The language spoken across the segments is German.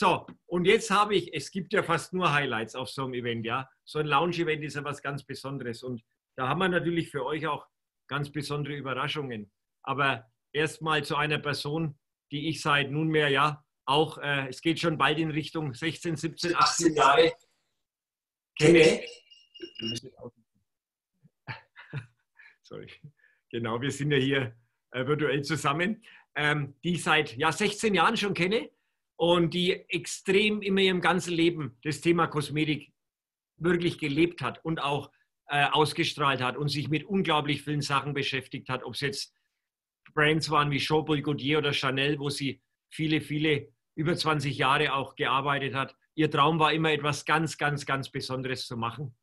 So, und jetzt habe ich, es gibt ja fast nur Highlights auf so einem Event, ja. So ein Lounge-Event ist ja was ganz Besonderes. Und da haben wir natürlich für euch auch ganz besondere Überraschungen. Aber erstmal zu einer Person, die ich seit nunmehr, ja, auch, äh, es geht schon bald in Richtung 16, 17, 18 Jahre kenne. Sorry. Genau, wir sind ja hier äh, virtuell zusammen, ähm, die ich seit ja, 16 Jahren schon kenne und die extrem in ihrem ganzen Leben das Thema Kosmetik wirklich gelebt hat und auch äh, ausgestrahlt hat und sich mit unglaublich vielen Sachen beschäftigt hat, ob es jetzt Brands waren wie Jean-Paul Gaultier oder Chanel, wo sie viele, viele über 20 Jahre auch gearbeitet hat. Ihr Traum war immer etwas ganz, ganz, ganz Besonderes zu machen.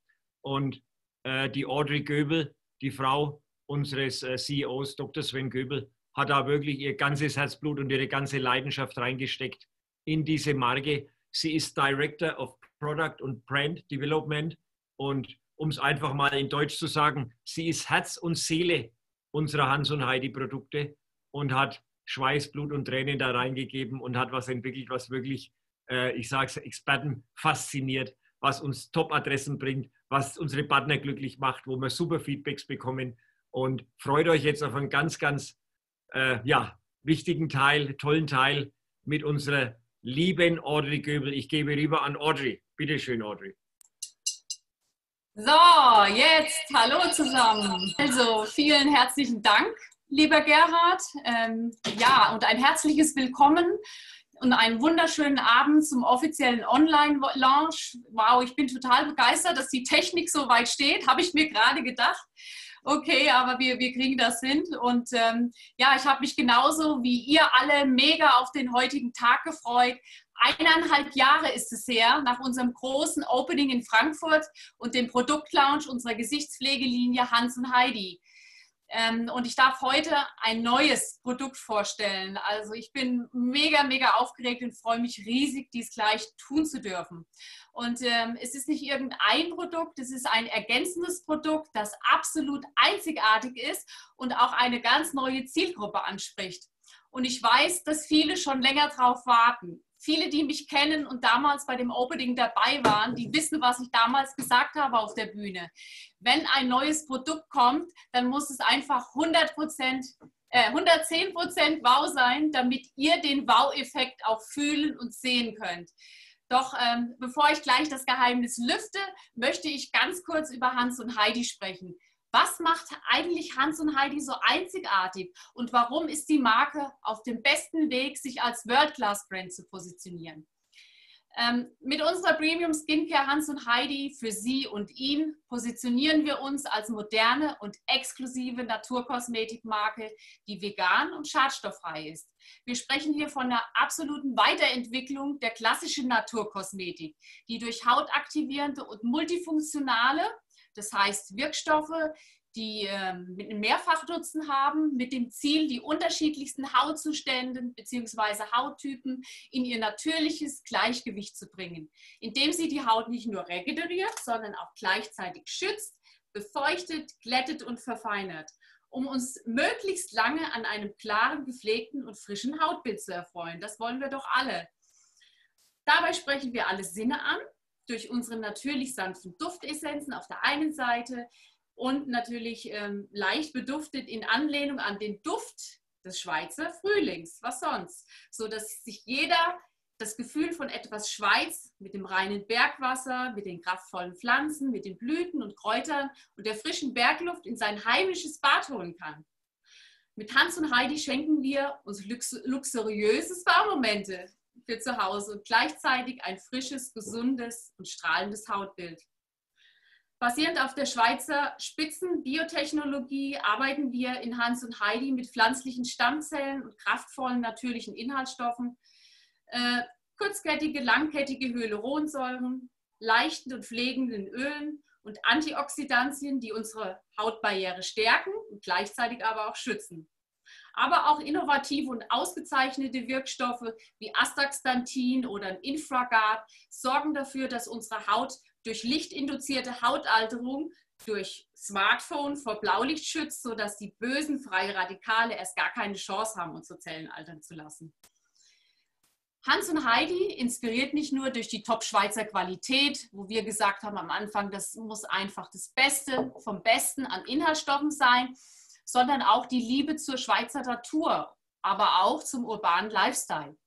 Und äh, die Audrey Göbel, die Frau unseres äh, CEOs, Dr. Sven Göbel, hat da wirklich ihr ganzes Herzblut und ihre ganze Leidenschaft reingesteckt in diese Marke. Sie ist Director of Product und Brand Development und um es einfach mal in Deutsch zu sagen, sie ist Herz und Seele unserer Hans und Heidi Produkte und hat Schweiß, Blut und Tränen da reingegeben und hat was entwickelt, was wirklich, äh, ich sage es, Experten fasziniert, was uns Top-Adressen bringt, was unsere Partner glücklich macht, wo wir super Feedbacks bekommen. Und freut euch jetzt auf einen ganz, ganz äh, ja, wichtigen Teil, tollen Teil mit unserer lieben Audrey Göbel. Ich gebe rüber an Audrey. Bitte schön, Audrey. So, jetzt hallo zusammen. Also vielen herzlichen Dank, lieber Gerhard. Ähm, ja, und ein herzliches Willkommen und einen wunderschönen Abend zum offiziellen Online-Launch. Wow, ich bin total begeistert, dass die Technik so weit steht, habe ich mir gerade gedacht. Okay, aber wir, wir kriegen das hin. Und ähm, ja, ich habe mich genauso wie ihr alle mega auf den heutigen Tag gefreut. Eineinhalb Jahre ist es her nach unserem großen Opening in Frankfurt und dem Produktlaunch unserer Gesichtspflegelinie Hans und Heidi. Ähm, und ich darf heute ein neues Produkt vorstellen. Also ich bin mega, mega aufgeregt und freue mich riesig, dies gleich tun zu dürfen. Und ähm, es ist nicht irgendein Produkt, es ist ein ergänzendes Produkt, das absolut einzigartig ist und auch eine ganz neue Zielgruppe anspricht. Und ich weiß, dass viele schon länger drauf warten viele, die mich kennen und damals bei dem Opening dabei waren, die wissen, was ich damals gesagt habe auf der Bühne. Wenn ein neues Produkt kommt, dann muss es einfach 100 äh, 110% Wow sein, damit ihr den Wow-Effekt auch fühlen und sehen könnt. Doch ähm, bevor ich gleich das Geheimnis lüfte, möchte ich ganz kurz über Hans und Heidi sprechen. Was macht eigentlich Hans und Heidi so einzigartig und warum ist die Marke auf dem besten Weg, sich als World-Class-Brand zu positionieren? Ähm, mit unserer Premium Skincare Hans und Heidi für Sie und ihn positionieren wir uns als moderne und exklusive Naturkosmetikmarke, die vegan und schadstofffrei ist. Wir sprechen hier von einer absoluten Weiterentwicklung der klassischen Naturkosmetik, die durch hautaktivierende und multifunktionale das heißt, Wirkstoffe, die ähm, mit einem Mehrfachnutzen haben, mit dem Ziel, die unterschiedlichsten Hautzustände bzw. Hauttypen in ihr natürliches Gleichgewicht zu bringen, indem sie die Haut nicht nur regeneriert, sondern auch gleichzeitig schützt, befeuchtet, glättet und verfeinert, um uns möglichst lange an einem klaren, gepflegten und frischen Hautbild zu erfreuen. Das wollen wir doch alle. Dabei sprechen wir alle Sinne an durch unsere natürlich sanften Duftessenzen auf der einen Seite und natürlich ähm, leicht beduftet in Anlehnung an den Duft des Schweizer Frühlings. Was sonst? So dass sich jeder das Gefühl von etwas Schweiz mit dem reinen Bergwasser, mit den kraftvollen Pflanzen, mit den Blüten und Kräutern und der frischen Bergluft in sein heimisches Bad holen kann. Mit Hans und Heidi schenken wir uns luxuriöse Spa-Momente für zu Hause und gleichzeitig ein frisches, gesundes und strahlendes Hautbild. Basierend auf der Schweizer Spitzenbiotechnologie arbeiten wir in Hans und Heidi mit pflanzlichen Stammzellen und kraftvollen natürlichen Inhaltsstoffen, äh, kurzkettige, langkettige Hyaluronsäuren, leichten und pflegenden Ölen und Antioxidantien, die unsere Hautbarriere stärken und gleichzeitig aber auch schützen aber auch innovative und ausgezeichnete Wirkstoffe wie Astaxanthin oder Infraguard sorgen dafür, dass unsere Haut durch lichtinduzierte Hautalterung durch Smartphone vor Blaulicht schützt, sodass die bösen freien Radikale erst gar keine Chance haben, unsere Zellen altern zu lassen. Hans und Heidi inspiriert nicht nur durch die Top-Schweizer Qualität, wo wir gesagt haben am Anfang, das muss einfach das Beste vom Besten an Inhaltsstoffen sein, sondern auch die Liebe zur Schweizer Natur, aber auch zum urbanen Lifestyle.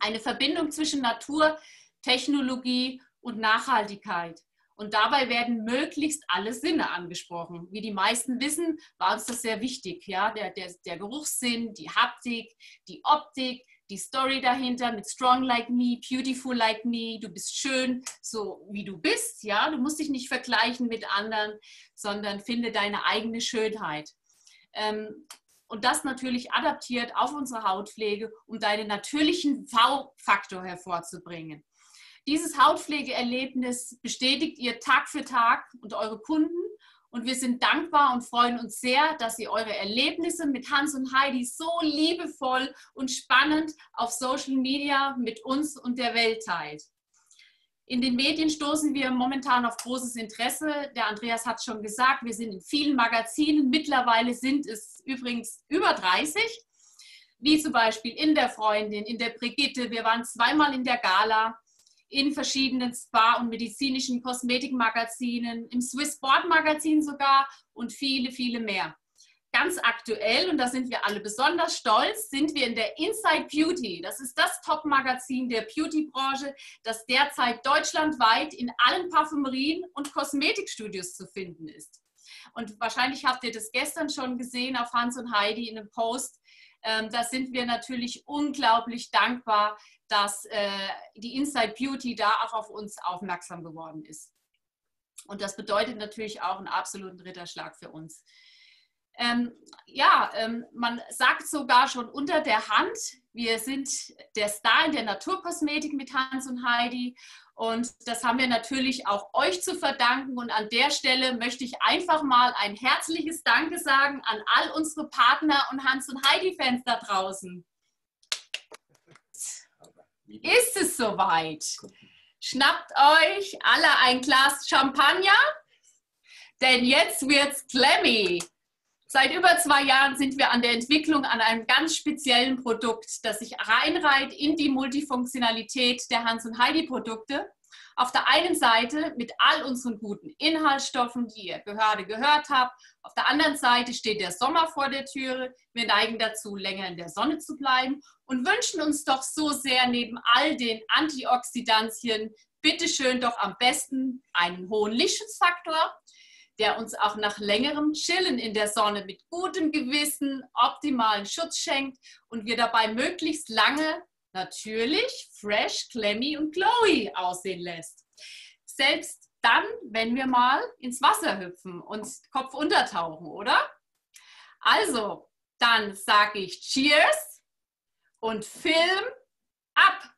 Eine Verbindung zwischen Natur, Technologie und Nachhaltigkeit. Und dabei werden möglichst alle Sinne angesprochen. Wie die meisten wissen, war uns das sehr wichtig. Ja? Der, der, der Geruchssinn, die Haptik, die Optik, die Story dahinter mit Strong Like Me, Beautiful Like Me, du bist schön, so wie du bist, ja, du musst dich nicht vergleichen mit anderen, sondern finde deine eigene Schönheit. Ähm, und das natürlich adaptiert auf unsere Hautpflege, um deinen natürlichen V-Faktor hervorzubringen. Dieses Hautpflegeerlebnis bestätigt ihr Tag für Tag und eure Kunden und wir sind dankbar und freuen uns sehr, dass ihr eure Erlebnisse mit Hans und Heidi so liebevoll und spannend auf Social Media mit uns und der Welt teilt. In den Medien stoßen wir momentan auf großes Interesse. Der Andreas hat schon gesagt, wir sind in vielen Magazinen. Mittlerweile sind es übrigens über 30, wie zum Beispiel in der Freundin, in der Brigitte. Wir waren zweimal in der Gala in verschiedenen Spa- und medizinischen Kosmetikmagazinen, im Swiss Board Magazin sogar und viele, viele mehr. Ganz aktuell, und da sind wir alle besonders stolz, sind wir in der Inside Beauty. Das ist das Top-Magazin der Beauty-Branche, das derzeit deutschlandweit in allen Parfümerien und Kosmetikstudios zu finden ist. Und wahrscheinlich habt ihr das gestern schon gesehen auf Hans und Heidi in einem Post. Ähm, da sind wir natürlich unglaublich dankbar, dass äh, die Inside Beauty da auch auf uns aufmerksam geworden ist. Und das bedeutet natürlich auch einen absoluten Ritterschlag für uns. Ähm, ja, ähm, man sagt sogar schon unter der Hand, wir sind der Star in der Naturkosmetik mit Hans und Heidi. Und das haben wir natürlich auch euch zu verdanken. Und an der Stelle möchte ich einfach mal ein herzliches Danke sagen an all unsere Partner und Hans und Heidi-Fans da draußen. Ist es soweit? Schnappt euch alle ein Glas Champagner, denn jetzt wird's clammy. Seit über zwei Jahren sind wir an der Entwicklung an einem ganz speziellen Produkt, das sich reinreiht in die Multifunktionalität der Hans und Heidi Produkte auf der einen Seite mit all unseren guten Inhaltsstoffen, die ihr gerade gehört habt. Auf der anderen Seite steht der Sommer vor der Türe. Wir neigen dazu, länger in der Sonne zu bleiben und wünschen uns doch so sehr neben all den Antioxidantien bitteschön doch am besten einen hohen Lichtschutzfaktor, der uns auch nach längerem Chillen in der Sonne mit gutem Gewissen optimalen Schutz schenkt und wir dabei möglichst lange natürlich fresh, clammy und glowy aussehen lässt. Selbst dann, wenn wir mal ins Wasser hüpfen und Kopf untertauchen, oder? Also, dann sage ich Cheers und Film ab!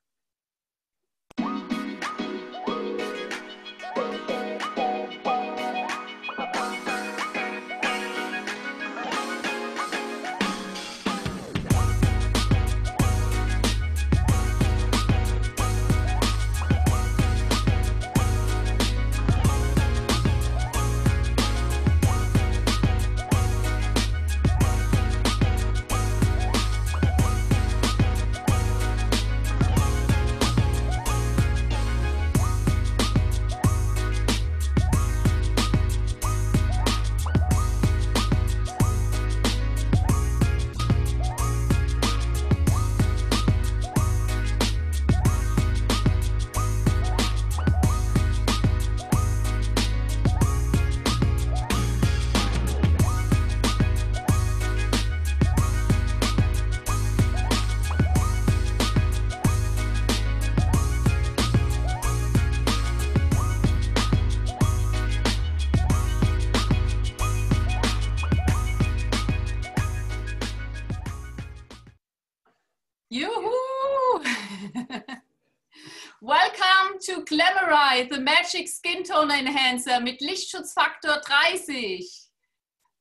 The Magic Skin Tone Enhancer mit Lichtschutzfaktor 30.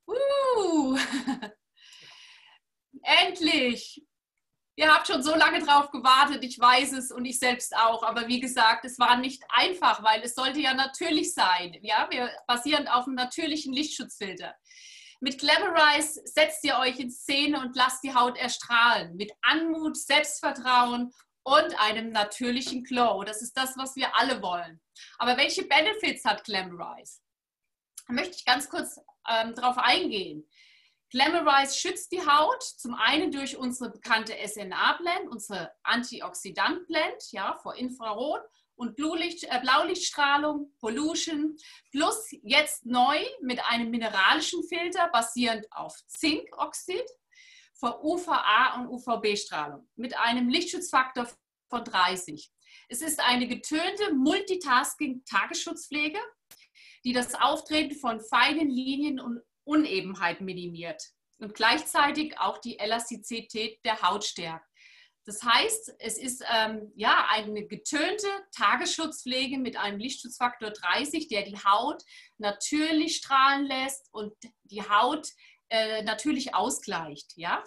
Uh. Endlich! Ihr habt schon so lange drauf gewartet, ich weiß es und ich selbst auch. Aber wie gesagt, es war nicht einfach, weil es sollte ja natürlich sein. Ja, wir basierend auf einem natürlichen Lichtschutzfilter. Mit Glamorize setzt ihr euch in Szene und lasst die Haut erstrahlen. Mit Anmut, Selbstvertrauen und einem natürlichen Glow. Das ist das, was wir alle wollen. Aber welche Benefits hat Glamorize? Da möchte ich ganz kurz ähm, darauf eingehen. Glamorize schützt die Haut zum einen durch unsere bekannte SNA-Blend, unsere Antioxidant-Blend ja, vor Infrarot und Bluelicht, äh, Blaulichtstrahlung, Pollution, plus jetzt neu mit einem mineralischen Filter basierend auf Zinkoxid vor UVA und UVB-Strahlung mit einem Lichtschutzfaktor von 30. Es ist eine getönte Multitasking-Tagesschutzpflege, die das Auftreten von feinen Linien und Unebenheit minimiert und gleichzeitig auch die Elastizität der Haut stärkt. Das heißt, es ist ähm, ja eine getönte Tagesschutzpflege mit einem Lichtschutzfaktor 30, der die Haut natürlich strahlen lässt und die Haut äh, natürlich ausgleicht. Ja?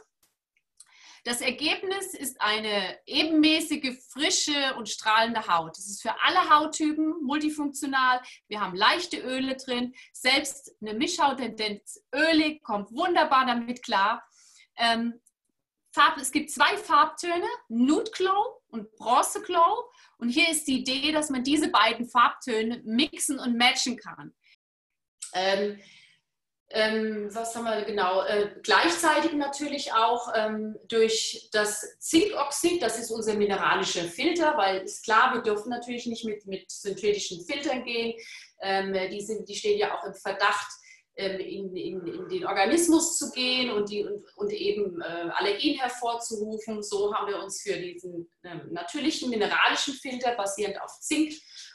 Das Ergebnis ist eine ebenmäßige, frische und strahlende Haut. Es ist für alle Hauttypen multifunktional. Wir haben leichte Öle drin. Selbst eine Mischhauttendenz ölig kommt wunderbar damit klar. Ähm, Farb, es gibt zwei Farbtöne, Nude Glow und Bronze Glow. Und hier ist die Idee, dass man diese beiden Farbtöne mixen und matchen kann. Ähm, ähm, was haben wir genau? Äh, gleichzeitig natürlich auch ähm, durch das Zinkoxid, das ist unser mineralischer Filter, weil ist klar, wir dürfen natürlich nicht mit, mit synthetischen Filtern gehen. Ähm, die, sind, die stehen ja auch im Verdacht, ähm, in, in, in, den Organismus zu gehen und, die, und, und eben äh, Allergien hervorzurufen. So haben wir uns für diesen äh, natürlichen mineralischen Filter basierend auf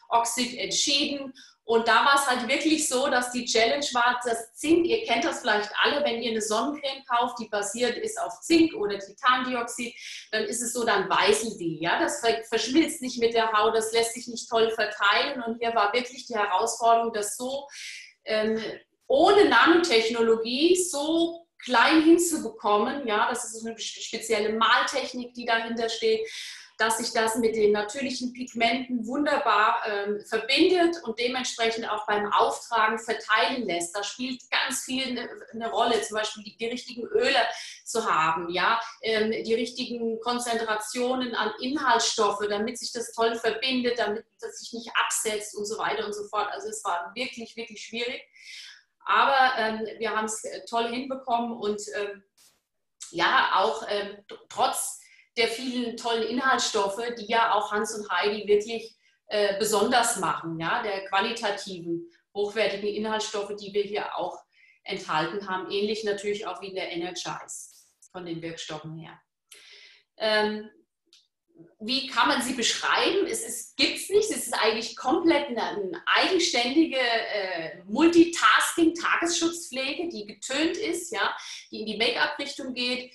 Zinkoxid entschieden und da war es halt wirklich so, dass die Challenge war, das Zink, ihr kennt das vielleicht alle, wenn ihr eine Sonnencreme kauft, die basiert ist auf Zink oder Titandioxid, dann ist es so, dann weißelt die. Ja? Das verschmilzt nicht mit der Haut, das lässt sich nicht toll verteilen. Und hier war wirklich die Herausforderung, das so ähm, ohne Nanotechnologie so klein hinzubekommen. Ja, das ist eine spezielle Maltechnik, die dahinter steht dass sich das mit den natürlichen Pigmenten wunderbar ähm, verbindet und dementsprechend auch beim Auftragen verteilen lässt. Da spielt ganz viel eine, eine Rolle, zum Beispiel die, die, richtigen Öle zu haben, ja, ähm, die richtigen Konzentrationen an Inhaltsstoffe, damit sich das toll verbindet, damit das sich nicht absetzt und so weiter und so fort. Also es war wirklich, wirklich schwierig. Aber ähm, wir haben es äh, toll hinbekommen und ähm, ja, auch ähm, trotz der vielen tollen Inhaltsstoffe, die ja auch Hans und Heidi wirklich äh, besonders machen, ja, der qualitativen, hochwertigen Inhaltsstoffe, die wir hier auch enthalten haben, ähnlich natürlich auch wie in der Energize von den Wirkstoffen her. Ähm, wie kann man sie beschreiben? Es gibt es nicht, es ist eigentlich komplett eine, eine eigenständige äh, Multitasking-Tagesschutzpflege, die getönt ist, ja, die in die Make-up-Richtung geht,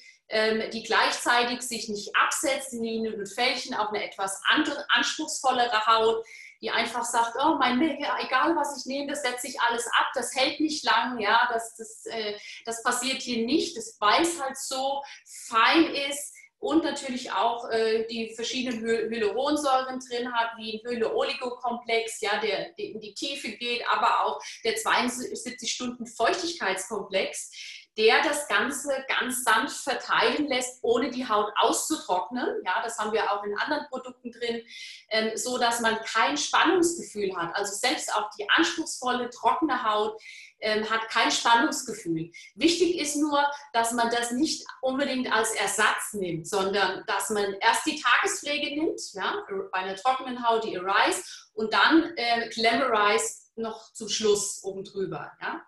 die gleichzeitig sich nicht absetzt in Linien und Fältchen, auch eine etwas andere, anspruchsvollere Haut, die einfach sagt, oh mein Make-up, egal was ich nehme, das setzt sich alles ab, das hält nicht lang, ja, das, das, äh, das passiert hier nicht, das Weiß halt so fein ist und natürlich auch äh, die verschiedenen Hy Hyaluronsäuren drin hat, wie ein Hyaluron-Oligokomplex, ja, der, der in die Tiefe geht, aber auch der 72 Stunden Feuchtigkeitskomplex der das Ganze ganz sanft verteilen lässt, ohne die Haut auszutrocknen. Ja, das haben wir auch in anderen Produkten drin, ähm, so dass man kein Spannungsgefühl hat. Also selbst auch die anspruchsvolle, trockene Haut ähm, hat kein Spannungsgefühl. Wichtig ist nur, dass man das nicht unbedingt als Ersatz nimmt, sondern dass man erst die Tagespflege nimmt, ja, bei einer trockenen Haut die Arise und dann äh, Glamorize noch zum Schluss oben drüber. Ja.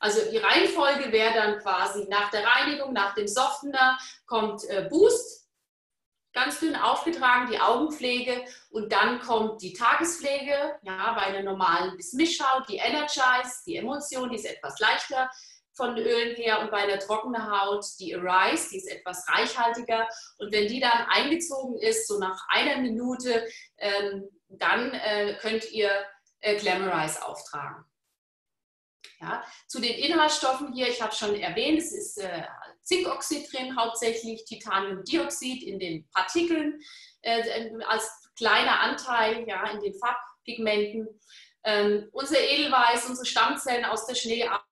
Also die Reihenfolge wäre dann quasi nach der Reinigung, nach dem Softener kommt äh, Boost, ganz dünn aufgetragen, die Augenpflege und dann kommt die Tagespflege, ja, bei einer normalen bis Mischhaut, die Energize, die Emulsion, die ist etwas leichter von Ölen her und bei einer trockenen Haut die Arise, die ist etwas reichhaltiger und wenn die dann eingezogen ist, so nach einer Minute, ähm, dann äh, könnt ihr äh, Glamorize auftragen. Ja, zu den Inhaltsstoffen hier, ich habe schon erwähnt, es ist äh, Zinkoxid drin, hauptsächlich Titaniumdioxid in den Partikeln äh, als kleiner Anteil ja, in den Farbpigmenten. Ähm, unser Edelweiß, unsere Stammzellen aus der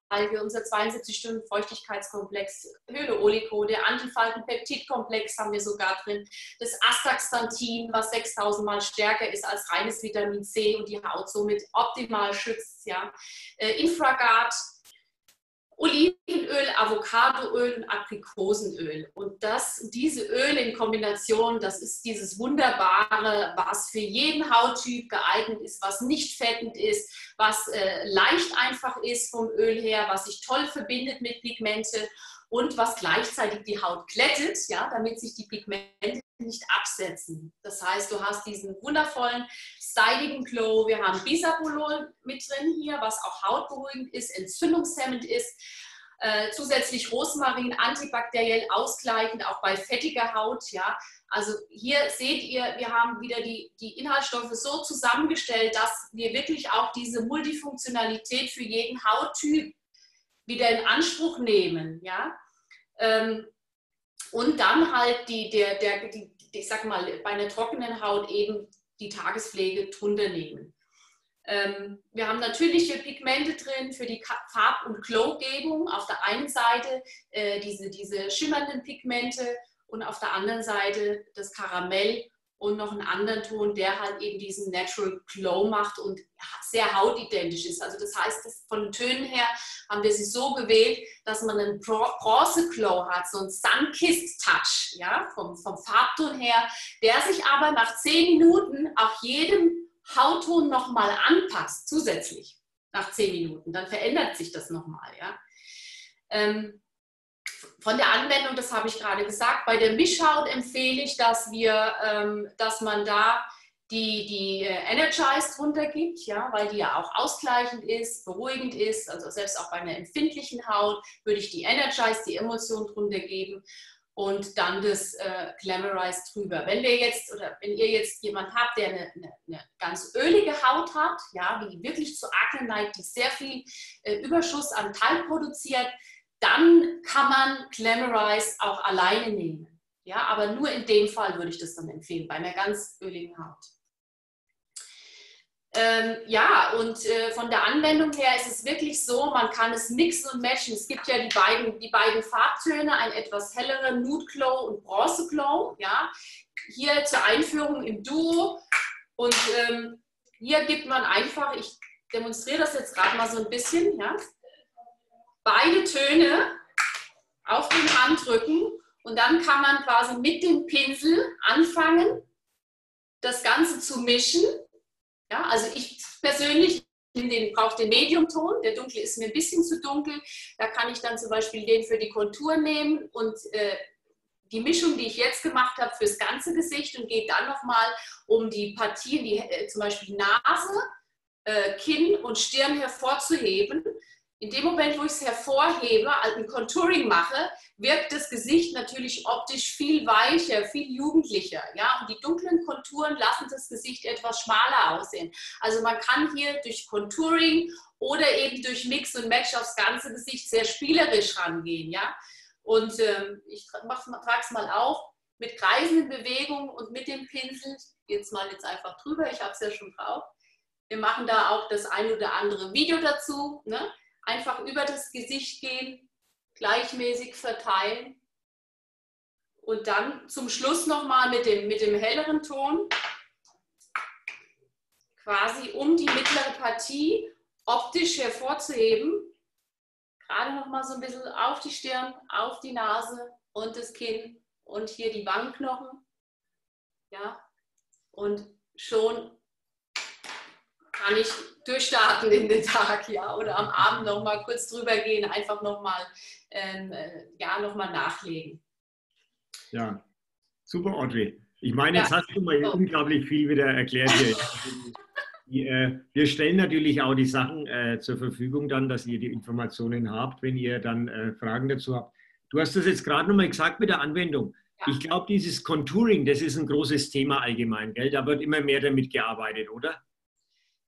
Schneeart Alge, unser 72-Stunden-Feuchtigkeitskomplex, Höhle Olico, der Antifaltenpeptidkomplex haben wir sogar drin, das Astaxanthin, was 6000 Mal stärker ist als reines Vitamin C und die Haut somit optimal schützt. Ja. Äh, Infragat, Olivenöl, Avocadoöl und Aprikosenöl. Und das, diese Öle in Kombination, das ist dieses Wunderbare, was für jeden Hauttyp geeignet ist, was nicht fettend ist, was äh, leicht einfach ist vom Öl her, was sich toll verbindet mit Pigmente und was gleichzeitig die Haut glättet, ja, damit sich die Pigmente nicht absetzen. Das heißt, du hast diesen wundervollen, styligen Glow. Wir haben Bisabolol mit drin hier, was auch hautberuhigend ist, entzündungshemmend ist. Äh, zusätzlich Rosmarin, antibakteriell ausgleichend, auch bei fettiger Haut. Ja. Also hier seht ihr, wir haben wieder die, die Inhaltsstoffe so zusammengestellt, dass wir wirklich auch diese Multifunktionalität für jeden Hauttyp wieder in Anspruch nehmen. Ja. Ähm, und dann halt die, der, der, die, ich sag mal, bei einer trockenen Haut eben die Tagespflege drunter nehmen. Ähm, wir haben natürliche Pigmente drin für die Farb- und Glowgebung. Auf der einen Seite äh, diese, diese schimmernden Pigmente und auf der anderen Seite das Karamell und noch einen anderen Ton, der halt eben diesen Natural Glow macht und sehr hautidentisch ist. Also das heißt, von den Tönen her haben wir sie so gewählt, dass man einen Bronze Glow hat, so einen Sunkissed Touch, ja, vom, vom Farbton her, der sich aber nach zehn Minuten auf jedem Hautton nochmal anpasst, zusätzlich nach zehn Minuten. Dann verändert sich das nochmal, ja. Ähm, von der Anwendung, das habe ich gerade gesagt, bei der Mischhaut empfehle ich, dass, wir, ähm, dass man da die, die äh, Energized runtergibt, ja, weil die ja auch ausgleichend ist, beruhigend ist. Also selbst auch bei einer empfindlichen Haut würde ich die Energized, die Emotion drunter geben und dann das äh, Glamorized drüber. Wenn wir jetzt oder wenn ihr jetzt jemand habt, der eine, eine, eine ganz ölige Haut hat, ja, die wirklich zu Akne neigt, die sehr viel äh, Überschuss an Talg produziert, dann kann man Glamorize auch alleine nehmen. Ja, aber nur in dem Fall würde ich das dann empfehlen, bei einer ganz öligen Haut. Ähm, ja, und äh, von der Anwendung her ist es wirklich so, man kann es mixen und matchen. Es gibt ja die beiden, die beiden Farbtöne, ein etwas hellerer Nude Glow und Bronze Glow. Ja. Hier zur Einführung im Duo. Und ähm, hier gibt man einfach, ich demonstriere das jetzt gerade mal so ein bisschen, ja beide Töne auf den Handrücken und dann kann man quasi mit dem Pinsel anfangen, das Ganze zu mischen. Ja, also ich persönlich brauche den Mediumton, der dunkle ist mir ein bisschen zu dunkel. Da kann ich dann zum Beispiel den für die Kontur nehmen und äh, die Mischung, die ich jetzt gemacht habe, fürs ganze Gesicht und gehe dann nochmal um die Partien, die, äh, zum Beispiel Nase, äh, Kinn und Stirn hervorzuheben in dem Moment, wo ich es hervorhebe, ein Contouring mache, wirkt das Gesicht natürlich optisch viel weicher, viel jugendlicher. Ja? Und die dunklen Konturen lassen das Gesicht etwas schmaler aussehen. Also man kann hier durch Contouring oder eben durch Mix und Match aufs ganze Gesicht sehr spielerisch rangehen. Ja? Und ähm, ich trage es mal auf mit kreisenden Bewegungen und mit dem Pinsel. Jetzt mal jetzt einfach drüber, ich habe es ja schon drauf. Wir machen da auch das ein oder andere Video dazu. Ne? Einfach über das Gesicht gehen, gleichmäßig verteilen und dann zum Schluss nochmal mit dem, mit dem helleren Ton quasi um die mittlere Partie optisch hervorzuheben. Gerade nochmal so ein bisschen auf die Stirn, auf die Nase und das Kinn und hier die Wangenknochen. Ja, und schon kann ich durchstarten in den Tag, ja, oder am Abend noch mal kurz drüber gehen, einfach noch mal, ähm, äh, ja, noch mal nachlegen. Ja, super, Audrey. Ich meine, jetzt ja. hast du mal oh. unglaublich viel wieder erklärt hier. äh, wir stellen natürlich auch die Sachen äh, zur Verfügung dann, dass ihr die Informationen habt, wenn ihr dann äh, Fragen dazu habt. Du hast das jetzt gerade nochmal gesagt mit der Anwendung. Ja. Ich glaube, dieses Contouring, das ist ein großes Thema allgemein, gell? Da wird immer mehr damit gearbeitet, oder?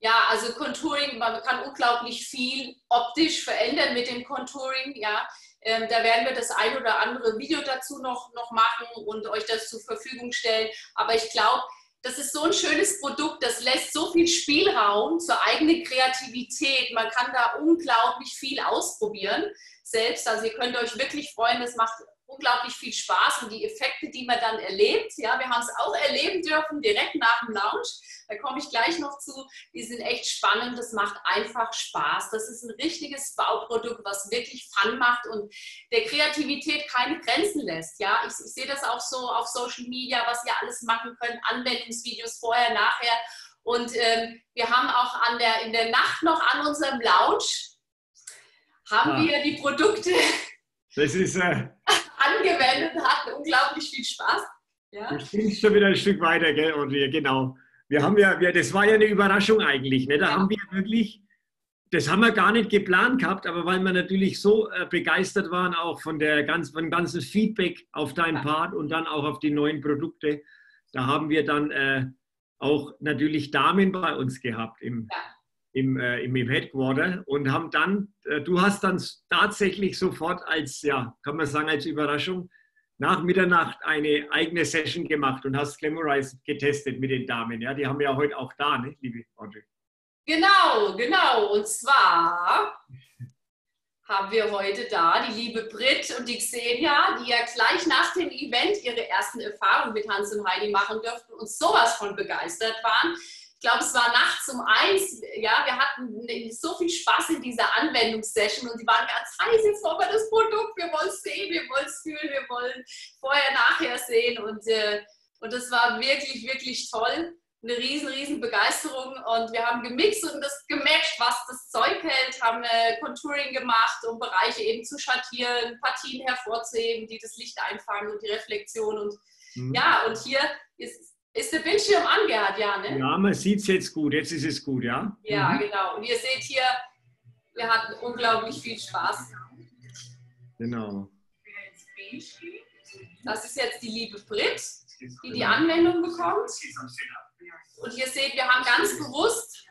Ja, also Contouring, man kann unglaublich viel optisch verändern mit dem Contouring. Ja, ähm, da werden wir das ein oder andere Video dazu noch, noch machen und euch das zur Verfügung stellen. Aber ich glaube, das ist so ein schönes Produkt, das lässt so viel Spielraum zur eigenen Kreativität. Man kann da unglaublich viel ausprobieren selbst. Also ihr könnt euch wirklich freuen, das macht unglaublich viel Spaß und die Effekte, die man dann erlebt, ja, wir haben es auch erleben dürfen direkt nach dem Lounge, da komme ich gleich noch zu, die sind echt spannend, das macht einfach Spaß. Das ist ein richtiges Bauprodukt, was wirklich Fun macht und der Kreativität keine Grenzen lässt, ja. Ich, ich sehe das auch so auf Social Media, was ihr alles machen könnt, Anwendungsvideos vorher, nachher und ähm, wir haben auch an der, in der Nacht noch an unserem Lounge haben ah. wir die Produkte das ist, äh, angewendet, hatten unglaublich viel Spaß. Ja. Du springst schon wieder ein Stück weiter, gell, und wir, genau. Wir haben ja, wir, das war ja eine Überraschung eigentlich. Ne? Da ja. haben wir wirklich, das haben wir gar nicht geplant gehabt, aber weil wir natürlich so äh, begeistert waren, auch von der ganz, von ganzen Feedback auf deinen ja. Part und dann auch auf die neuen Produkte, da haben wir dann äh, auch natürlich Damen bei uns gehabt im, ja im, äh, im Headquarter und haben dann, äh, du hast dann tatsächlich sofort als, ja, kann man sagen, als Überraschung nach Mitternacht eine eigene Session gemacht und hast Glamorize getestet mit den Damen. Ja, die haben wir ja heute auch da, ne, liebe Audrey? Genau, genau. Und zwar haben wir heute da die liebe Brit und die Xenia, die ja gleich nach dem Event ihre ersten Erfahrungen mit Hans und Heidi machen dürften und sowas von begeistert waren ich glaube, es war nachts um eins. Ja, wir hatten so viel Spaß in dieser Anwendungssession und sie waren ganz heiß. Jetzt wollen wir das Produkt, wir wollen es sehen, wir wollen es fühlen, wir wollen vorher, nachher sehen. Und, äh, und das war wirklich, wirklich toll. Eine riesen, riesen Begeisterung. Und wir haben gemixt und das gematcht, was das Zeug hält, haben äh, Contouring gemacht, um Bereiche eben zu schattieren, Partien hervorzuheben, die das Licht einfangen und die Reflexion. Und mhm. ja, und hier ist ist der Bildschirm angehört, ja, ne? Ja, man sieht es jetzt gut. Jetzt ist es gut, ja? Ja, mhm. genau. Und ihr seht hier, wir hatten unglaublich viel Spaß. Genau. Das ist jetzt die liebe Brit, die die Anwendung bekommt. Und ihr seht, wir haben ganz bewusst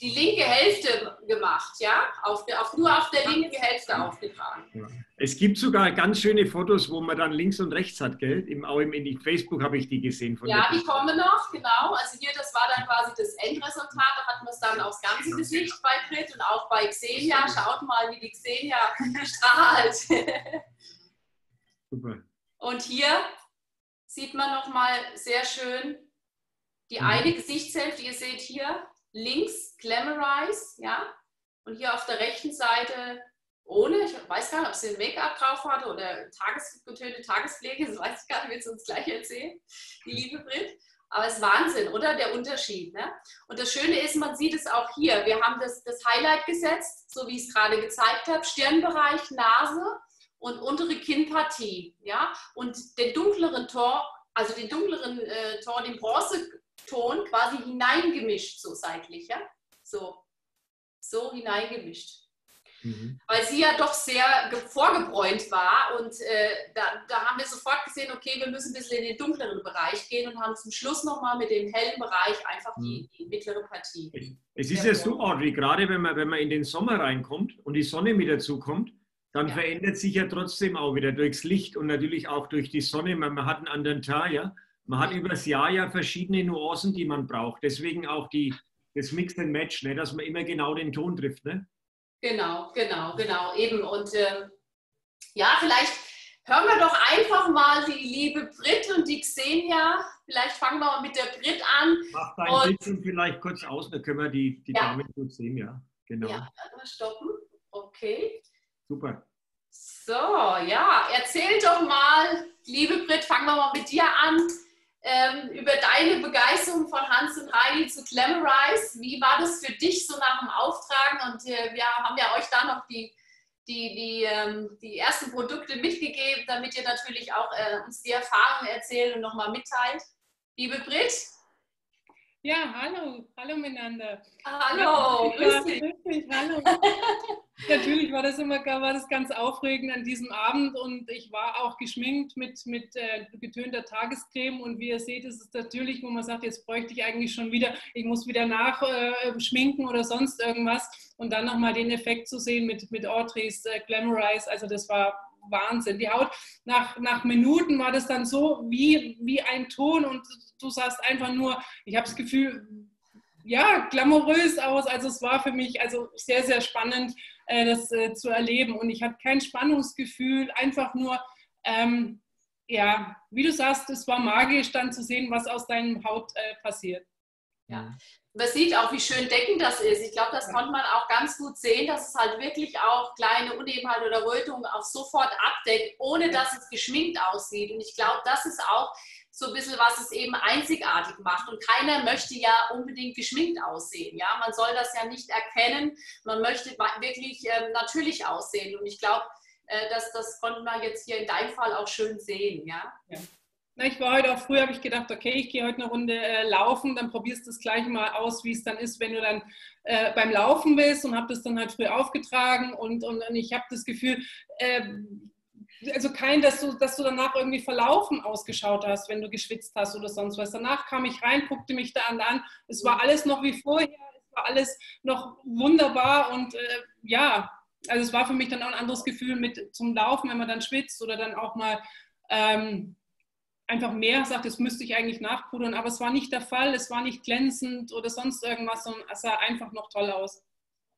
die linke Hälfte gemacht, ja? Auf, auf, nur auf der linken Hälfte aufgetragen. Ja. Es gibt sogar ganz schöne Fotos, wo man dann links und rechts hat, gell? Im, auch im, in Facebook habe ich die gesehen. ja, die kommen noch, genau. Also hier, das war dann quasi das Endresultat. Da hatten wir es dann aufs ganze Gesicht bei Brit und auch bei Xenia. Schaut mal, wie die Xenia strahlt. Super. Und hier sieht man nochmal sehr schön die mhm. eine Gesichtshälfte. Ihr seht hier links Glamorize, ja. Und hier auf der rechten Seite ohne, ich weiß gar nicht, ob sie ein Make-up drauf hatte oder tagesgetönte Tagespflege, das weiß ich gar nicht, wird sie uns gleich erzählen, die liebe Brit. Aber es ist Wahnsinn, oder? Der Unterschied. Ne? Und das Schöne ist, man sieht es auch hier. Wir haben das, das Highlight gesetzt, so wie ich es gerade gezeigt habe. Stirnbereich, Nase und untere Kinnpartie. Ja? Und den dunkleren Tor, also den dunkleren äh, Tor, den Bronzeton quasi hineingemischt, so seitlich. Ja? So, so hineingemischt. Mhm. Weil sie ja doch sehr vorgebräunt war und äh, da, da, haben wir sofort gesehen, okay, wir müssen ein bisschen in den dunkleren Bereich gehen und haben zum Schluss nochmal mit dem hellen Bereich einfach die, mhm. die mittlere Partie. Es ist ja so, Audrey, gerade wenn man, wenn man in den Sommer reinkommt und die Sonne mit dazu kommt, dann ja. verändert sich ja trotzdem auch wieder durchs Licht und natürlich auch durch die Sonne. Man, man hat einen anderen Tag, ja. Man hat übers Jahr ja verschiedene Nuancen, die man braucht. Deswegen auch die, das Mix and Match, ne, dass man immer genau den Ton trifft. Ne? Genau, genau, genau, eben. Und ähm, ja, vielleicht hören wir doch einfach mal die liebe Brit und die Xenia. Vielleicht fangen wir mal mit der Brit an. Mach dein Bildschirm vielleicht kurz aus, dann können wir die, die ja. Damen gut sehen, ja. Genau. Ja, mal stoppen. Okay. Super. So, ja, erzähl doch mal, liebe Brit, fangen wir mal mit dir an ähm, über deine Begeisterung von Hans und Heidi zu Glamorize. Wie war das für dich so nach dem Auftragen? Und äh, wir haben ja euch da noch die, die, die, ähm, die ersten Produkte mitgegeben, damit ihr natürlich auch äh, uns die Erfahrungen erzählt und nochmal mitteilt. Liebe Brit, ja, hallo, hallo miteinander. Hallo, ja, grüß dich. hallo. Natürlich war das immer war das ganz aufregend an diesem Abend und ich war auch geschminkt mit, mit äh, getönter Tagescreme und wie ihr seht, ist es natürlich, wo man sagt, jetzt bräuchte ich eigentlich schon wieder, ich muss wieder nachschminken äh, oder sonst irgendwas und dann nochmal den Effekt zu sehen mit, mit Audreys äh, Glamorize, also das war Wahnsinn. Die Haut, nach, nach Minuten war das dann so wie, wie ein Ton und du sahst einfach nur, ich habe das Gefühl, ja, glamourös aus. Also es war für mich also sehr, sehr spannend, äh, das äh, zu erleben. Und ich hatte kein Spannungsgefühl, einfach nur, ähm, ja, wie du sagst, es war magisch dann zu sehen, was aus deinem Haut äh, passiert. Ja. Man sieht auch, wie schön deckend das ist. Ich glaube, das konnte man auch ganz gut sehen, dass es halt wirklich auch kleine Unebenheiten oder Rötungen auch sofort abdeckt, ohne dass es geschminkt aussieht. Und ich glaube, das ist auch so ein bisschen, was es eben einzigartig macht. Und keiner möchte ja unbedingt geschminkt aussehen. Ja, man soll das ja nicht erkennen. Man möchte wirklich äh, natürlich aussehen. Und ich glaube, äh, das, das konnte man jetzt hier in deinem Fall auch schön sehen. Ja. ja. Ich war heute auch früh, habe ich gedacht, okay, ich gehe heute eine Runde äh, laufen, dann probierst du das gleich mal aus, wie es dann ist, wenn du dann äh, beim Laufen bist und habe das dann halt früh aufgetragen und, und, und ich habe das Gefühl, äh, also kein, dass du, dass du danach irgendwie verlaufen ausgeschaut hast, wenn du geschwitzt hast oder sonst was. Danach kam ich rein, guckte mich da an, es war alles noch wie vorher, es war alles noch wunderbar und äh, ja, also es war für mich dann auch ein anderes Gefühl mit zum Laufen, wenn man dann schwitzt oder dann auch mal ähm, einfach mehr sagt, das müsste ich eigentlich nachpudern, aber es war nicht der Fall, es war nicht glänzend oder sonst irgendwas, sondern es sah einfach noch toll aus.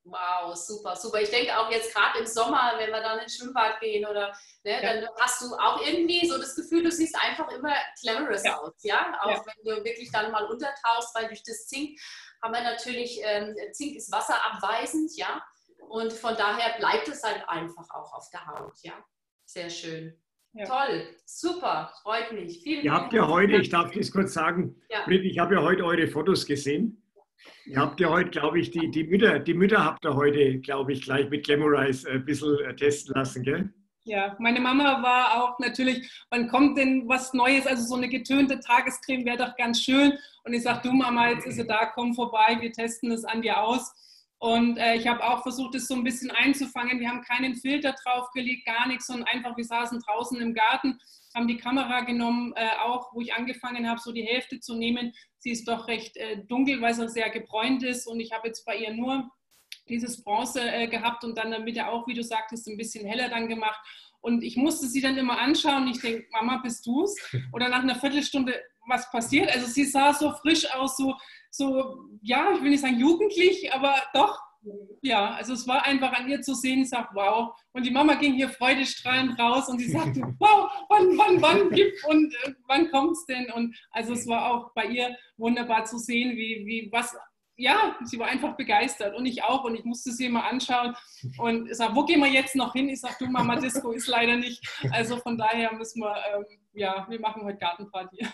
Wow, super, super. Ich denke auch jetzt gerade im Sommer, wenn wir dann ins Schwimmbad gehen oder ne, ja. dann hast du auch irgendwie so das Gefühl, du siehst einfach immer glamorous ja. aus, ja. Auch ja. wenn du wirklich dann mal untertauchst, weil durch das Zink haben wir natürlich, ähm, Zink ist wasserabweisend, ja. Und von daher bleibt es halt einfach auch auf der Haut, ja. Sehr schön. Ja. Toll, super, freut mich. Vielen Ihr habt ja heute, ich darf das kurz sagen, ja. ich habe ja heute eure Fotos gesehen. Ihr habt ja heute, glaube ich, die, die Mütter, die Mütter habt ihr heute, glaube ich, gleich mit Glamorize ein bisschen äh, testen lassen, gell? Ja, meine Mama war auch natürlich, wann kommt denn was Neues? Also so eine getönte Tagescreme wäre doch ganz schön. Und ich sage, du Mama, jetzt ist sie da, komm vorbei, wir testen es an dir aus. Und äh, ich habe auch versucht, es so ein bisschen einzufangen. Wir haben keinen Filter draufgelegt, gar nichts, sondern einfach, wir saßen draußen im Garten, haben die Kamera genommen, äh, auch wo ich angefangen habe, so die Hälfte zu nehmen. Sie ist doch recht äh, dunkel, weil sie sehr gebräunt ist. Und ich habe jetzt bei ihr nur dieses Bronze äh, gehabt und dann damit er auch, wie du sagtest, ein bisschen heller dann gemacht. Und ich musste sie dann immer anschauen. Ich denke, Mama, bist du's? Oder nach einer Viertelstunde, was passiert? Also sie sah so frisch aus, so so, ja, ich will nicht sagen jugendlich, aber doch, ja, also es war einfach an ihr zu sehen, ich sage, wow. Und die Mama ging hier freudestrahlend raus und sie sagte, wow, wann, wann, wann gibt und äh, wann kommt es denn? Und also es war auch bei ihr wunderbar zu sehen, wie, wie was, ja, sie war einfach begeistert und ich auch und ich musste sie immer anschauen und ich sage, wo gehen wir jetzt noch hin? Ich sage, du Mama, Disco ist leider nicht. Also von daher müssen wir, ähm, ja, wir machen heute Gartenparty.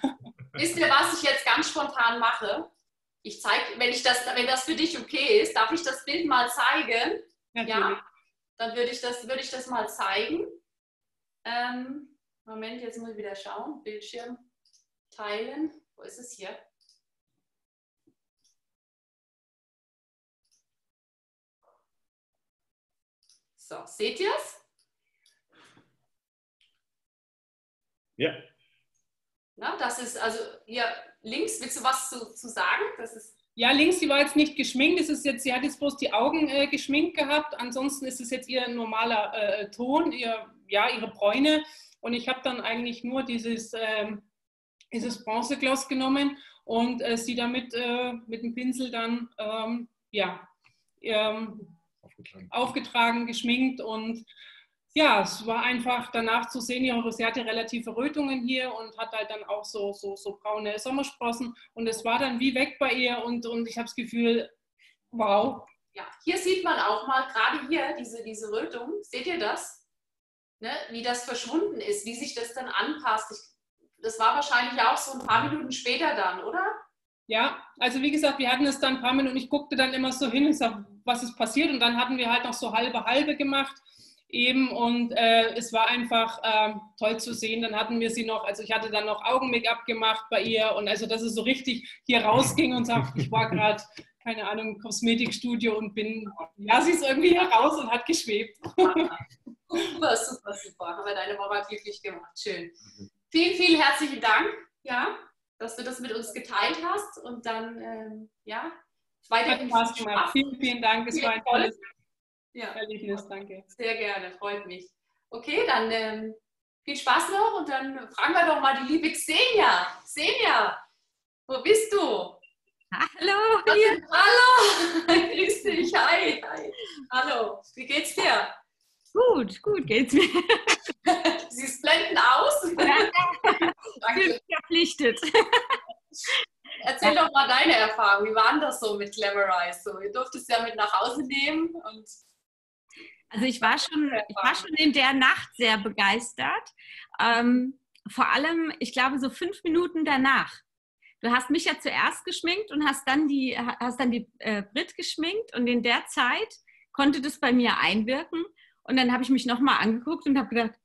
Wisst ihr, was ich jetzt ganz spontan mache? Ich zeige, wenn ich das, wenn das für dich okay ist, darf ich das Bild mal zeigen? Natürlich. Ja, dann würde ich das, würde ich das mal zeigen. Ähm, Moment, jetzt muss ich wieder schauen. Bildschirm teilen. Wo ist es hier? So, seht ihr es? Ja. Na, das ist also hier links, willst du was zu, zu sagen? Das ist ja, links, die war jetzt nicht geschminkt. Das ist jetzt, sie hat jetzt bloß die Augen äh, geschminkt gehabt. Ansonsten ist es jetzt ihr normaler äh, Ton, ihr, ja, ihre Bräune. Und ich habe dann eigentlich nur dieses, äh, dieses Bronzeglas genommen und äh, sie damit äh, mit dem Pinsel dann ähm, ja, ähm, aufgetragen. aufgetragen, geschminkt und ja, es war einfach danach zu sehen, ihre, sie hatte relative Rötungen hier und hat halt dann auch so, so, so braune Sommersprossen und es war dann wie weg bei ihr und, und ich habe das Gefühl, wow. Ja, hier sieht man auch mal gerade hier diese, diese Rötung, seht ihr das? Ne, wie das verschwunden ist, wie sich das dann anpasst. Ich, das war wahrscheinlich auch so ein paar Minuten später dann, oder? Ja, also wie gesagt, wir hatten es dann ein paar Minuten und ich guckte dann immer so hin und sag, was ist passiert und dann hatten wir halt noch so halbe halbe gemacht eben und äh, es war einfach äh, toll zu sehen. Dann hatten wir sie noch, also ich hatte dann noch Augen-Make-up gemacht bei ihr und also dass es so richtig hier rausging und sagt, ich war gerade, keine Ahnung, Kosmetikstudio und bin, ja, sie ist irgendwie heraus und hat geschwebt. super, super, super. Haben wir deine Mama glücklich gemacht. Schön. Vielen, vielen herzlichen Dank, ja, dass du das mit uns geteilt hast und dann, ähm, ja, weiter Spaß gemacht. Vielen, vielen Dank. Es war ein tolles ja. Erlebnis, danke. Sehr gerne, freut mich. Okay, dann ähm, viel Spaß noch und dann fragen wir doch mal die liebe Xenia. Xenia, wo bist du? Hallo. Hier. Hallo. Grüß dich. Hi. Hi. Hallo. Wie geht's dir? Gut, gut geht's mir. Siehst blendend aus. Danke. Verpflichtet. Erzähl doch mal deine Erfahrung. Wie war denn das so mit Glamorize? So, ihr durftet es ja mit nach Hause nehmen. Und also ich war schon, ich war schon in der Nacht sehr begeistert. Ähm, vor allem, ich glaube, so fünf Minuten danach. Du hast mich ja zuerst geschminkt und hast dann die, hast dann die äh, Brit geschminkt und in der Zeit konnte das bei mir einwirken. Und dann habe ich mich nochmal angeguckt und habe gedacht,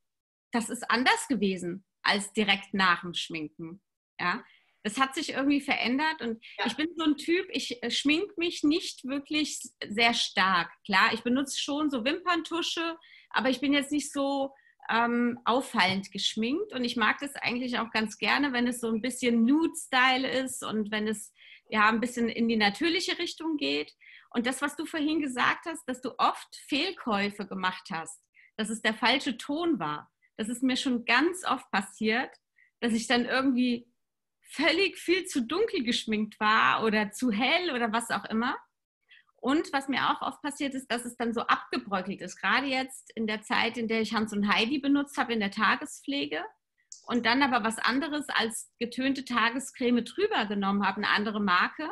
das ist anders gewesen als direkt nach dem Schminken. Ja, das hat sich irgendwie verändert und ja. ich bin so ein Typ, ich äh, schmink mich nicht wirklich sehr stark. Klar, ich benutze schon so Wimperntusche, aber ich bin jetzt nicht so ähm, auffallend geschminkt und ich mag das eigentlich auch ganz gerne, wenn es so ein bisschen Nude-Style ist und wenn es ja ein bisschen in die natürliche Richtung geht. Und das, was du vorhin gesagt hast, dass du oft Fehlkäufe gemacht hast, dass es der falsche Ton war, das ist mir schon ganz oft passiert, dass ich dann irgendwie völlig viel zu dunkel geschminkt war oder zu hell oder was auch immer. Und was mir auch oft passiert ist, dass es dann so abgebröckelt ist. Gerade jetzt in der Zeit, in der ich Hans und Heidi benutzt habe in der Tagespflege und dann aber was anderes als getönte Tagescreme drüber genommen habe, eine andere Marke,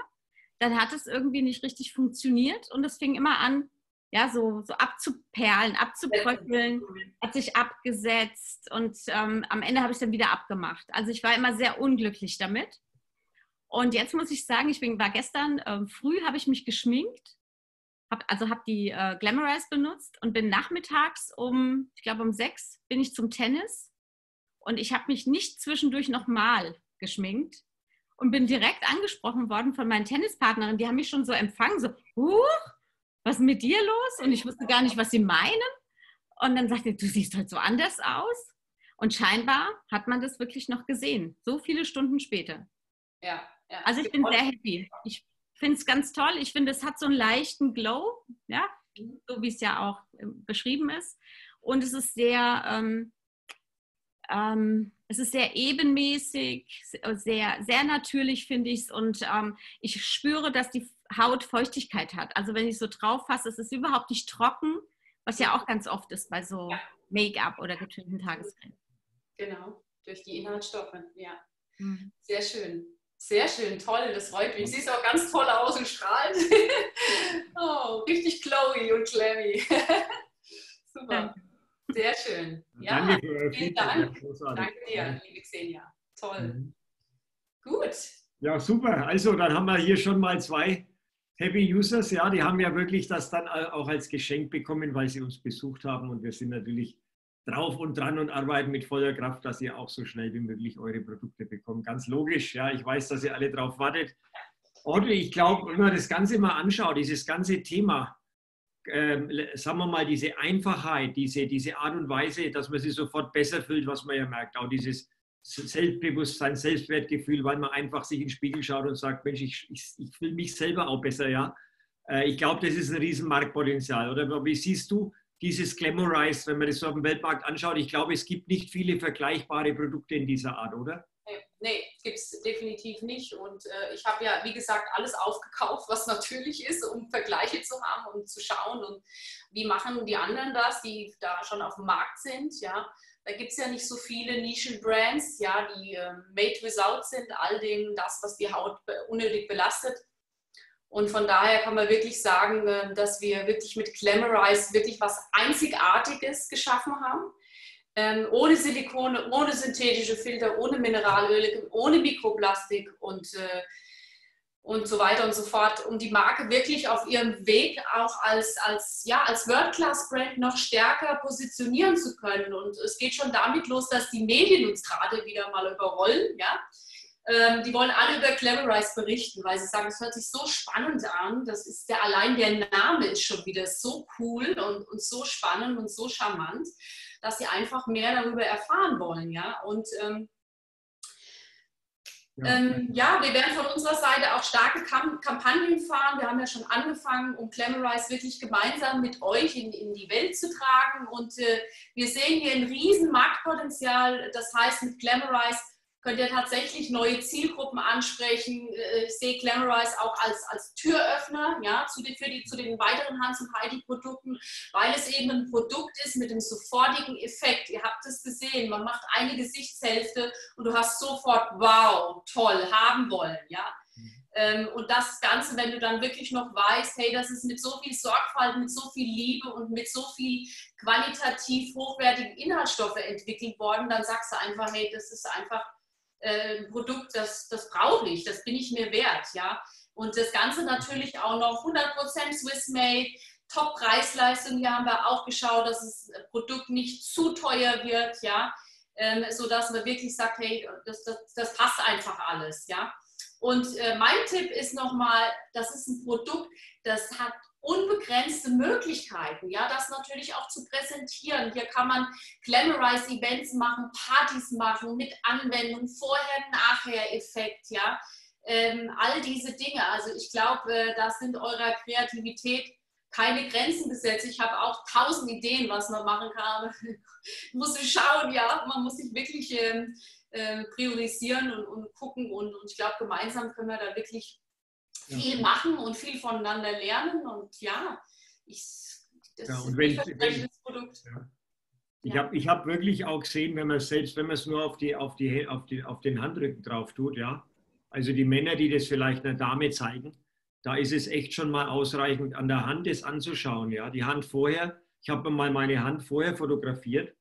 dann hat es irgendwie nicht richtig funktioniert und es fing immer an, ja, so, so abzuperlen, abzubröckeln, hat sich abgesetzt und ähm, am Ende habe ich dann wieder abgemacht. Also ich war immer sehr unglücklich damit. Und jetzt muss ich sagen, ich bin, war gestern ähm, früh, habe ich mich geschminkt, hab, also habe die äh, Glamorize benutzt und bin nachmittags um, ich glaube um sechs, bin ich zum Tennis und ich habe mich nicht zwischendurch nochmal geschminkt und bin direkt angesprochen worden von meinen Tennispartnerinnen. Die haben mich schon so empfangen, so, huch, was ist mit dir los? Und ich wusste gar nicht, was sie meinen. Und dann sagte du siehst halt so anders aus. Und scheinbar hat man das wirklich noch gesehen, so viele Stunden später. Ja, ja. Also ich bin sehr happy. Ich finde es ganz toll. Ich finde, es hat so einen leichten Glow, ja, so wie es ja auch ähm, beschrieben ist. Und es ist sehr, ähm, ähm, es ist sehr ebenmäßig, sehr, sehr natürlich, finde ich es. Und ähm, ich spüre, dass die Haut Feuchtigkeit hat. Also wenn ich so drauf fasse, ist es überhaupt nicht trocken, was ja auch ganz oft ist bei so ja. Make-up oder getönten Tagescreme. Genau, durch die Inhaltsstoffe, ja. Mhm. Sehr schön. Sehr schön, toll, das freut mich. Siehst auch ganz toll aus und strahlend. oh, richtig glowy und clammy. Super. Danke. Sehr schön. Ja, Danke für vielen Dank. Danke dir, liebe Xenia. Toll. Mhm. Gut. Ja, super. Also, dann haben wir hier schon mal zwei Happy Users, ja, die haben ja wirklich das dann auch als Geschenk bekommen, weil sie uns besucht haben und wir sind natürlich drauf und dran und arbeiten mit voller Kraft, dass ihr auch so schnell wie möglich eure Produkte bekommt. Ganz logisch, ja, ich weiß, dass ihr alle drauf wartet. Audrey, ich glaube, wenn man das Ganze mal anschaut, dieses ganze Thema, ähm, sagen wir mal, diese Einfachheit, diese, diese Art und Weise, dass man sich sofort besser fühlt, was man ja merkt, auch dieses Selbstbewusstsein, Selbstwertgefühl, weil man einfach sich in den Spiegel schaut und sagt, Mensch, ich, ich, ich will mich selber auch besser, ja. Äh, ich glaube, das ist ein riesen Marktpotenzial. Oder wie siehst du dieses Glamorize, wenn man das so auf dem Weltmarkt anschaut? Ich glaube, es gibt nicht viele vergleichbare Produkte in dieser Art, oder? Nee, gibt es definitiv nicht. Und äh, ich habe ja, wie gesagt, alles aufgekauft, was natürlich ist, um Vergleiche zu haben und zu schauen. Und wie machen die anderen das, die da schon auf dem Markt sind, ja. Da gibt es ja nicht so viele Nischenbrands, ja, die äh, made without sind, all dem das, was die Haut unnötig belastet. Und von daher kann man wirklich sagen, äh, dass wir wirklich mit Glamorize wirklich was Einzigartiges geschaffen haben. Ähm, ohne Silikone, ohne synthetische Filter, ohne Mineralöle, ohne Mikroplastik und äh, und so weiter und so fort, um die Marke wirklich auf ihrem Weg auch als, als, ja, als World-Class-Brand noch stärker positionieren zu können. Und es geht schon damit los, dass die Medien uns gerade wieder mal überrollen. Ja? Ähm, die wollen alle über Cleverize berichten, weil sie sagen, es hört sich so spannend an. Das ist der, allein der Name ist schon wieder so cool und, und so spannend und so charmant, dass sie einfach mehr darüber erfahren wollen. Ja? Und ähm, ja. Ähm, ja, wir werden von unserer Seite auch starke Kamp Kampagnen fahren. Wir haben ja schon angefangen, um Glamorize wirklich gemeinsam mit euch in, in die Welt zu tragen. Und äh, wir sehen hier ein riesen Marktpotenzial. Das heißt, mit Glamorize könnt ihr tatsächlich neue Zielgruppen ansprechen. Äh, ich sehe Glamorize auch als, als Türöffner ja, zu, den, für die, zu den weiteren Hans- und Heidi-Produkten, weil es eben ein Produkt ist mit dem sofortigen Effekt. Ihr habt es gesehen, man macht eine Gesichtshälfte und du hast sofort, wow, toll, haben wollen. Ja? Ähm, und das Ganze, wenn du dann wirklich noch weißt, hey, das ist mit so viel Sorgfalt, mit so viel Liebe und mit so viel qualitativ hochwertigen Inhaltsstoffe entwickelt worden, dann sagst du einfach, hey, das ist einfach äh, Produkt, das, das brauche ich, das bin ich mir wert, ja. Und das Ganze natürlich auch noch 100% Swiss Made, Top-Preisleistung. Hier haben wir auch geschaut, dass das Produkt nicht zu teuer wird, ja, ähm, sodass man wirklich sagt, hey, das, das, das passt einfach alles, ja. Und äh, mein Tipp ist nochmal, das ist ein Produkt, das hat unbegrenzte Möglichkeiten, ja, das natürlich auch zu präsentieren. Hier kann man Glamorize Events machen, Partys machen mit Anwendung, Vorher-Nachher-Effekt, ja, ähm, all diese Dinge. Also ich glaube, äh, da sind eurer Kreativität keine Grenzen gesetzt. Ich habe auch tausend Ideen, was man machen kann. muss ich schauen, ja, man muss sich wirklich ähm, äh, priorisieren und, und gucken und, und ich glaube, gemeinsam können wir da wirklich viel machen und viel voneinander lernen und ja, ich, das ja, und wenn, ist ein wenn, Produkt. Ja. Ich ja. habe ich hab wirklich auch gesehen, wenn man selbst, wenn man es nur auf, die, auf, die, auf, die, auf den Handrücken drauf tut, ja, also die Männer, die das vielleicht einer Dame zeigen, da ist es echt schon mal ausreichend, an der Hand das anzuschauen, ja, die Hand vorher, ich habe mal meine Hand vorher fotografiert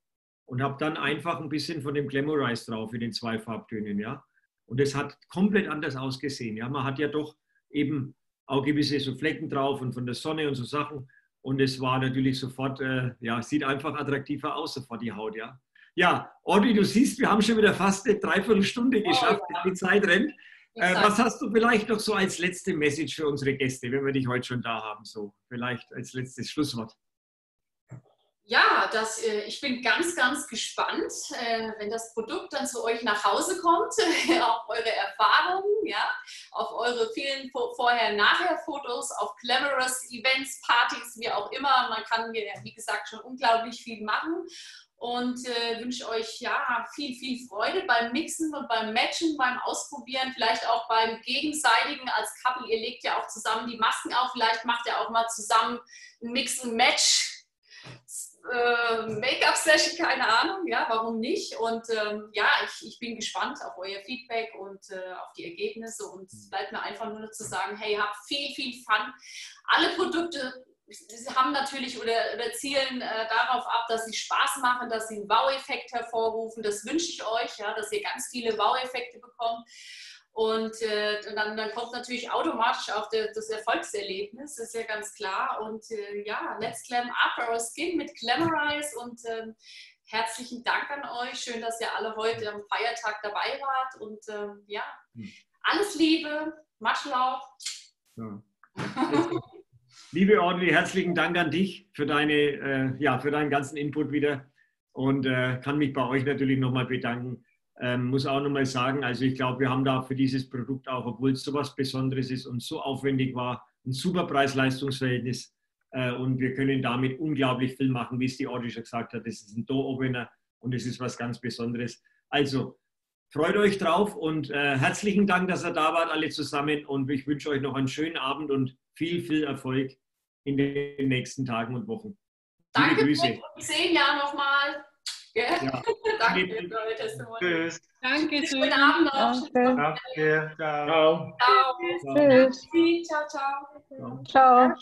und habe dann einfach ein bisschen von dem Glamorize drauf in den zwei Farbtönen, ja, und es hat komplett anders ausgesehen, ja, man hat ja doch eben auch gewisse so Flecken drauf und von der Sonne und so Sachen. Und es war natürlich sofort, äh, ja, sieht einfach attraktiver aus, sofort die Haut, ja. Ja, Audrey, du siehst, wir haben schon wieder fast eine Dreiviertelstunde geschafft, oh, ja. die Zeit rennt. Äh, was hast du vielleicht noch so als letzte Message für unsere Gäste, wenn wir dich heute schon da haben, so vielleicht als letztes Schlusswort? Ja, das, äh, ich bin ganz, ganz gespannt, äh, wenn das Produkt dann zu euch nach Hause kommt, auf eure Erfahrungen, ja, auf eure vielen Vorher-Nachher-Fotos, auf glamorous Events, Partys, wie auch immer. Man kann hier, wie gesagt, schon unglaublich viel machen. Und äh, wünsche euch ja viel, viel Freude beim Mixen und beim Matchen, beim Ausprobieren, vielleicht auch beim Gegenseitigen. Als Couple. Ihr legt ja auch zusammen die Masken auf, vielleicht macht ihr auch mal zusammen ein Mix-and-Match äh, Make-up-Session, keine Ahnung, ja, warum nicht? Und ähm, ja, ich, ich bin gespannt auf euer Feedback und äh, auf die Ergebnisse und es bleibt mir einfach nur zu sagen, hey, habt viel, viel Fun. Alle Produkte haben natürlich oder, oder zielen äh, darauf ab, dass sie Spaß machen, dass sie einen Wow-Effekt hervorrufen. Das wünsche ich euch, ja, dass ihr ganz viele Wow-Effekte bekommt. Und, äh, und dann, dann, kommt natürlich automatisch auch der, das Erfolgserlebnis, ist ja ganz klar. Und äh, ja, Let's Glam Up Our Skin mit Glamorize und äh, herzlichen Dank an euch. Schön, dass ihr alle heute am Feiertag dabei wart. Und ähm, ja, hm. alles Liebe, love. Ja. Liebe Audrey, herzlichen Dank an dich für, deine, äh, ja, für deinen ganzen Input wieder und äh, kann mich bei euch natürlich nochmal bedanken ähm, muss auch nochmal sagen, also ich glaube, wir haben da für dieses Produkt auch, obwohl es so was Besonderes ist und so aufwendig war, ein super Preis-Leistungs-Verhältnis. Äh, und wir können damit unglaublich viel machen, wie es die Audrey schon gesagt hat. Das ist ein Door-Opener und es ist was ganz Besonderes. Also, freut euch drauf und äh, herzlichen Dank, dass ihr da wart, alle zusammen. Und ich wünsche euch noch einen schönen Abend und viel, viel Erfolg in den nächsten Tagen und Wochen. Danke, Grüße. Zehn Jahre nochmal. Ja. Danke für eure Testimonial. Tschüss. Danke, schön. Guten Abend noch. Danke. Ciao. Ciao. Ciao. Ciao. Ciao. ciao. ciao.